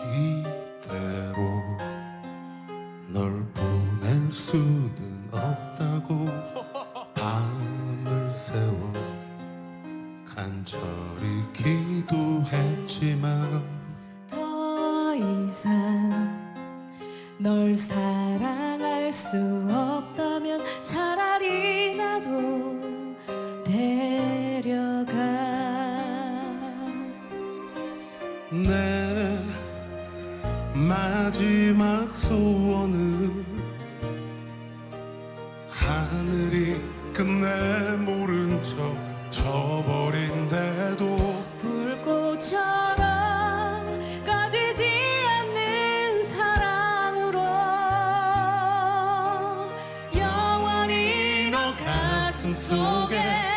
이대로 널 보낼 수는 없다고 밤을 새워 간절히 기도했지만 더 이상 널 사랑할 수 없다면 차라리 나도 데려가. 내 마지막 소원은 하늘이 끝내 모른 척 저버린데도 불꽃처럼 꺼지지 않는 사랑으로 영원히 너 가슴 속에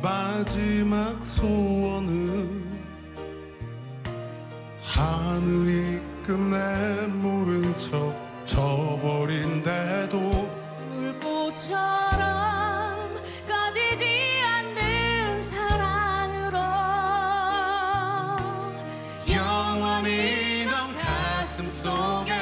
마지막 소원은 하늘이 끝내 모른 척 저버린데도 물 꽃처럼 꺼지지 않는 사랑으로 영원히 넌 가슴 속에